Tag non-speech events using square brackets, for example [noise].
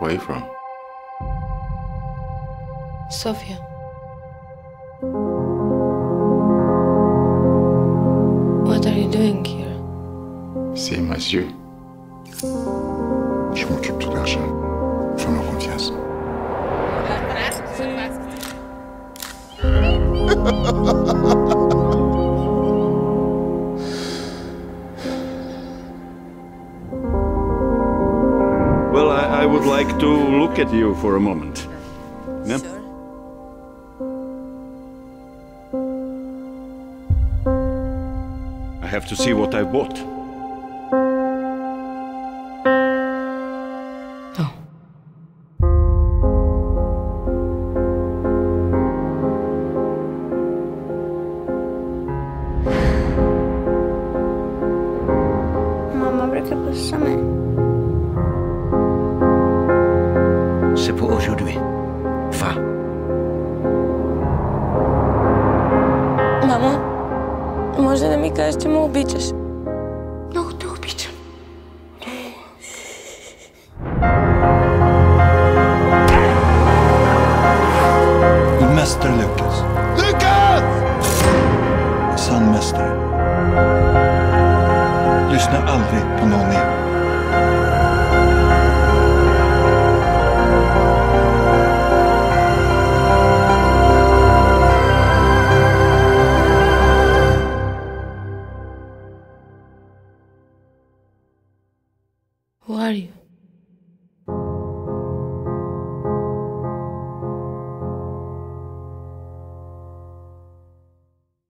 Where are you from? Sofia. What are you doing here? Same as you. Je m'occupe de l'argent. Fais-moi confiance. [laughs] I, I would like to look at you for a moment. Yeah? I have to see what I bought. Oh. No. Mamma brukar pussa mig. c'est pour aujourd'hui. Fin. Maman, może na mi każe, mu obliczysz. Master Lucas. Lucas! Sandmästare. Lyssna aldrig på någon mer. Who are you?